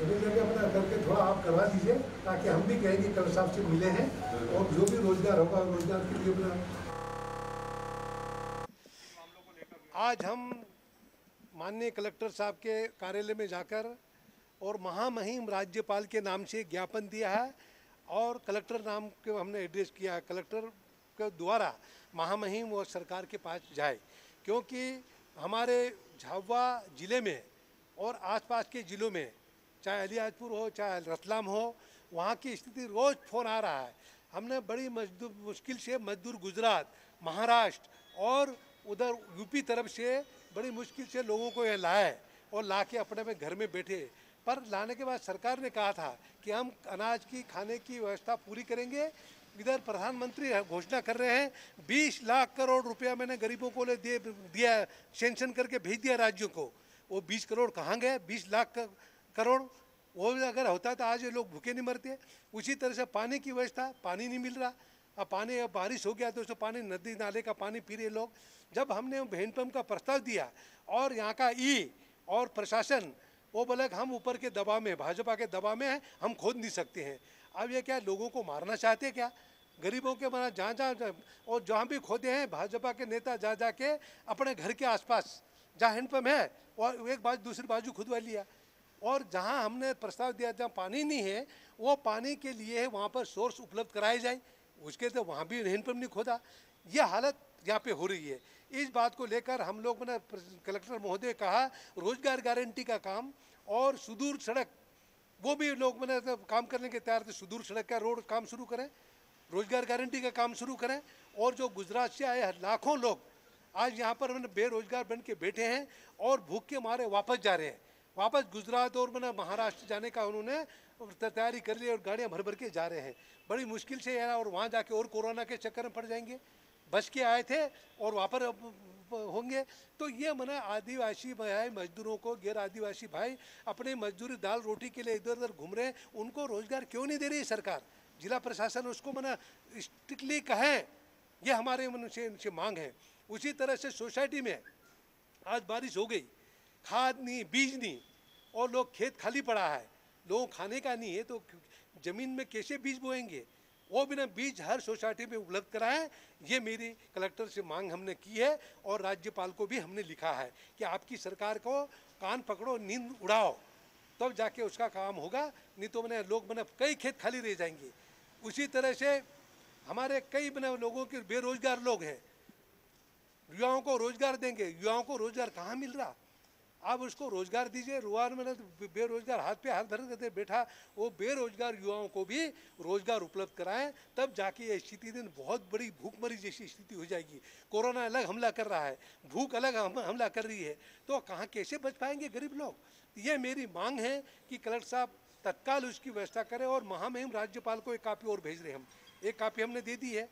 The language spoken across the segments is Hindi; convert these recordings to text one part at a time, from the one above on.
जगह जगह अपना करके थोड़ा आप करवा दीजिए, ताकि हम भी कहें कि कल साहब से मिले हैं और जो भी रोज़गार होगा, रोज़गार के लिए अपना आज हम माननीय कलेक्टर साहब के कार्यालय में जाकर और महामहिम राज्यपाल के नाम से ज्ञापन दिया है और कलेक्टर नाम के हमने एड्रेस किया है। कलेक्टर के द्वारा महामहिम और सरकार के पास जाए, क्योंकि हमारे झाबुआ ज़िले में और आसपास के ज़िलों में चाहे अलियाजपुर हो, चाहे रतलाम हो, वहाँ की स्थिति रोज़ फ़ोन आ रहा है। हमने बड़ी मजदूर, मुश्किल से मजदूर गुजरात, महाराष्ट्र और उधर यूपी तरफ़ से बड़ी मुश्किल से लोगों को ये लाए और ला के अपने में घर में बैठे। पर लाने के बाद सरकार ने कहा था कि हम अनाज की, खाने की व्यवस्था पूरी करेंगे। इधर प्रधानमंत्री घोषणा कर रहे हैं 20 लाख करोड़ रुपया मैंने गरीबों को ले दे दिया सेंशन करके भेज दिया राज्यों को। वो 20 करोड़ कहाँ गए? 20 लाख करोड़। वो भी अगर होता तो आज ये लोग भूखे नहीं मरते। उसी तरह से पानी की व्यवस्था, पानी नहीं मिल रहा। अब पानी, अब बारिश हो गया तो उसको पानी, नदी नाले का पानी पी रहे लोग। जब हमने हैंडपम्प का प्रस्ताव दिया और यहाँ का ई और प्रशासन, वो बोले हम ऊपर के दबाव में, भाजपा के दबाव में हैं, हम खोद नहीं सकते हैं। अब ये क्या, लोगों को मारना चाहते हैं क्या? गरीबों के मना जहाँ जहाँ और जहाँ भी खोदे हैं, भाजपा के नेता जा जा के अपने घर के आसपास, जहाँ हैंडपम्प है और एक बाजू, दूसरी बाजू खुदवा लिया। और जहाँ हमने प्रस्ताव दिया जहाँ पानी नहीं है, वो पानी के लिए वहाँ पर सोर्स उपलब्ध कराए जाए। उसके तो वहाँ भी हैंडपम्प नहीं खोदा। यह हालत यहाँ पे हो रही है। इस बात को लेकर हम लोग मैंने कलेक्टर महोदय कहा, रोज़गार गारंटी का काम और सुदूर सड़क, वो भी लोग मैंने काम करने के तैयार थे, सुदूर सड़क का रोड काम शुरू करें, रोज़गार गारंटी का काम शुरू करें और जो गुजरात से आए लाखों लोग आज यहाँ पर मैंने बेरोजगार बन के बैठे हैं और भूख के मारे वापस जा रहे हैं। वापस गुजरात और मैंने महाराष्ट्र जाने का उन्होंने तैयारी कर ली और गाड़ियाँ भर भर के जा रहे हैं। बड़ी मुश्किल से यार और वहाँ जाके और कोरोना के चक्कर में पड़ जाएँगे। बच के आए थे और वहाँ पर होंगे। तो ये मैंने आदिवासी भाई मजदूरों को, गैर आदिवासी भाई अपने मजदूरी दाल रोटी के लिए इधर उधर घूम रहे हैं, उनको रोज़गार क्यों नहीं दे रही सरकार? जिला प्रशासन उसको मैंने स्ट्रिक्टली कहें। ये हमारे मन से मांग है। उसी तरह से सोसाइटी में आज बारिश हो गई। खाद नहीं, बीज नहीं। और लोग खेत खाली पड़ा है। लोगों खाने का नहीं है तो ज़मीन में कैसे बीज बोएँगे? वो बिना बीज हर सोसाइटी में उपलब्ध कराएँ, ये मेरी कलेक्टर से मांग हमने की है और राज्यपाल को भी हमने लिखा है कि आपकी सरकार को कान पकड़ो, नींद उड़ाओ। तब तो जाके उसका काम होगा, नहीं तो मैंने लोग मैंने कई खेत खाली रह जाएँगे। उसी तरह से हमारे कई बने लोगों के बेरोजगार लोग हैं। युवाओं को रोज़गार देंगे। युवाओं को रोज़गार कहाँ मिल रहा? आप उसको रोज़गार दीजिए रुआर में बेरोजगार हाथ पे हाथ धर करते बैठा वो बेरोजगार युवाओं को भी रोज़गार उपलब्ध कराएँ, तब जाके ये स्थिति दिन बहुत बड़ी भूखमरी जैसी स्थिति हो जाएगी। कोरोना अलग हमला कर रहा है, भूख अलग हमला कर रही है तो कहाँ कैसे बच पाएँगे गरीब लोग? ये मेरी मांग है कि कलेक्टर साहब तत्काल उसकी व्यवस्था करें और महामहिम राज्यपाल को एक कापी और भेज रहे हम। एक कापी हमने दे दी है,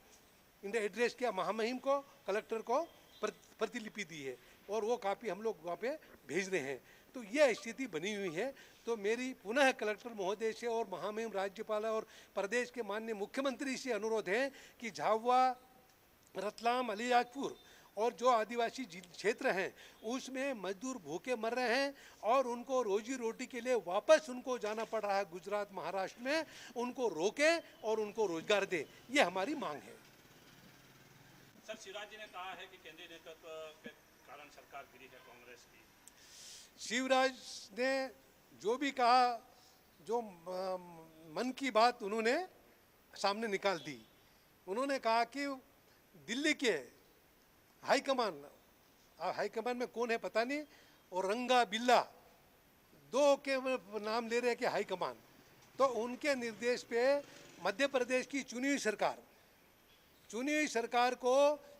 इनका एड्रेस किया महामहिम को, कलेक्टर को प्रतिलिपि दी है। और वो कापी हम लोग वहाँ पे भेज रहे हैं। तो यह स्थिति बनी हुई है। तो मेरी पुनः कलेक्टर महोदय से और महामहिम राज्यपाल और प्रदेश के माननीय मुख्यमंत्री से अनुरोध है कि झाबुआ, रतलाम, अलीराजपुर और जो आदिवासी क्षेत्र हैं, उसमें मजदूर भूखे मर रहे हैं और उनको रोजी रोटी के लिए वापस उनको जाना पड़ रहा है गुजरात, महाराष्ट्र में। उनको रोके और उनको रोज़गार दे। ये हमारी मांग है। सर शिवराज जी ने कहा है कि केंद्रीय नेतृत्व कारण सरकार गिरी है कांग्रेस की। शिवराज ने जो भी कहा, जो मन की बात उन्होंने सामने निकाल दी। उन्होंने कहा कि दिल्ली के हाईकमान हाईकमान में कौन है पता नहीं, और रंगा बिल्ला, दो के नाम ले रहे हैं कि हाईकमान। तो उनके निर्देश पे मध्य प्रदेश की चुनी हुई सरकार, चुनी हुई सरकार को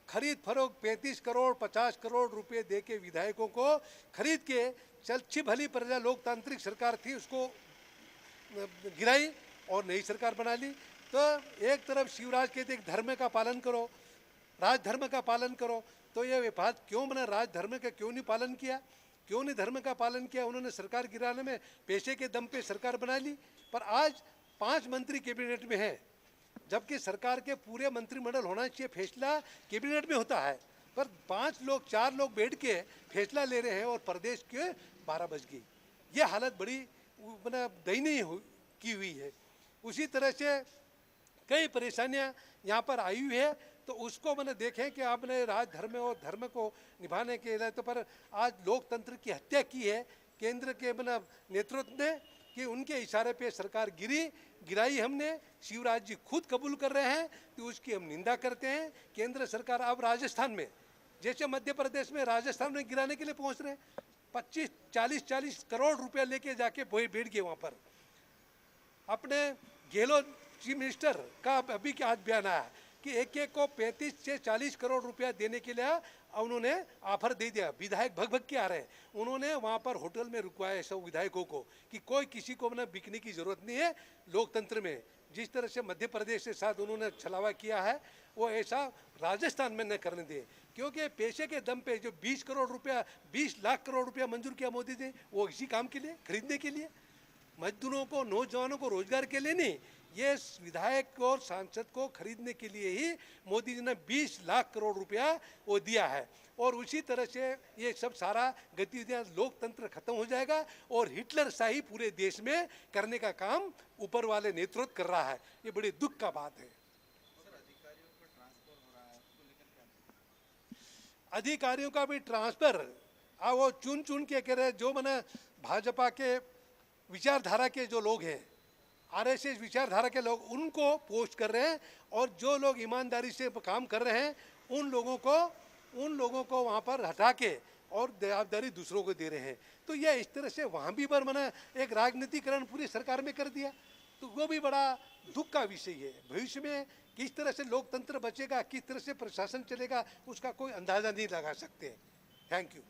खरीद फरोख पैंतीस करोड़, पचास करोड़ रुपए दे के विधायकों को खरीद के अच्छी भली प्रजा लोकतांत्रिक सरकार थी, उसको गिराई और नई सरकार बना ली। तो एक तरफ़ शिवराज कहते एक धर्म का पालन करो, राजधर्म का पालन करो तो ये विभाग क्यों बना? राजधर्म का क्यों नहीं पालन किया? क्यों नहीं धर्म का पालन किया? उन्होंने सरकार गिराने में पैसे के दम पे सरकार बना ली। पर आज पाँच मंत्री कैबिनेट में है। जबकि सरकार के पूरे मंत्रिमंडल होना चाहिए, फैसला कैबिनेट में होता है। पर पाँच लोग, चार लोग बैठ के फैसला ले रहे हैं और प्रदेश के बारह बज गई ये हालत बड़ी मतलब दयनीय की हुई है। उसी तरह से कई परेशानियाँ यहाँ पर आई हुई है तो उसको मैंने देखें कि आपने राज धर्म और धर्म को निभाने के लिए तो पर आज लोकतंत्र की हत्या की है। केंद्र के मतलब नेतृत्व ने कि उनके इशारे पे सरकार गिरी, गिराई हमने, शिवराज जी खुद कबूल कर रहे हैं तो उसकी हम निंदा करते हैं। केंद्र सरकार अब राजस्थान में, जैसे मध्य प्रदेश में राजस्थान में गिराने के लिए पहुँच रहे पच्चीस, चालीस चालीस करोड़ रुपया लेके जाके बैठ गए वहाँ पर। अपने गहलोत चीफ मिनिस्टर का अभी क्या आज बयान आया कि एक एक को 35 से 40 करोड़ रुपया देने के लिए उन्होंने ऑफ़र दे दिया, विधायक भग भग के आ रहे हैं। उन्होंने वहाँ पर होटल में रुकवाया सब विधायकों को कि कोई किसी को ना बिकने की ज़रूरत नहीं है लोकतंत्र में। जिस तरह से मध्य प्रदेश के साथ उन्होंने छलावा किया है, वो ऐसा राजस्थान में न करने दे। क्योंकि पैसे के दम पे जो 20 करोड़ रुपया 20 लाख करोड़ रुपया मंजूर किया मोदी ने वो इसी काम के लिए, खरीदने के लिए। मजदूरों को, नौजवानों को रोज़गार के लिए नहीं ये विधायक और सांसद को खरीदने के लिए ही मोदी जी ने 20 लाख करोड़ रुपया वो दिया है। और उसी तरह से ये सब सारा गतिविधियाँ लोकतंत्र खत्म हो जाएगा और हिटलर शाही पूरे देश में करने का काम ऊपर वाले नेतृत्व कर रहा है। ये बड़ी दुख का बात है। अधिकारियों का भी ट्रांसफ़र। आ वो चुन चुन के कह रहे जो मैंने भाजपा के विचारधारा के जो लोग हैं आरएसएस विचारधारा के लोग उनको पोस्ट कर रहे हैं और जो लोग ईमानदारी से काम कर रहे हैं, उन लोगों को, उन लोगों को वहाँ पर हटा के और जवाबदारी दूसरों को दे रहे हैं। तो यह इस तरह से वहाँ भी पर मैंने एक राजनीतिकरण पूरी सरकार में कर दिया। तो वो भी बड़ा दुख का विषय है। भविष्य में किस तरह से लोकतंत्र बचेगा, किस तरह से प्रशासन चलेगा, उसका कोई अंदाज़ा नहीं लगा सकते। Thank you.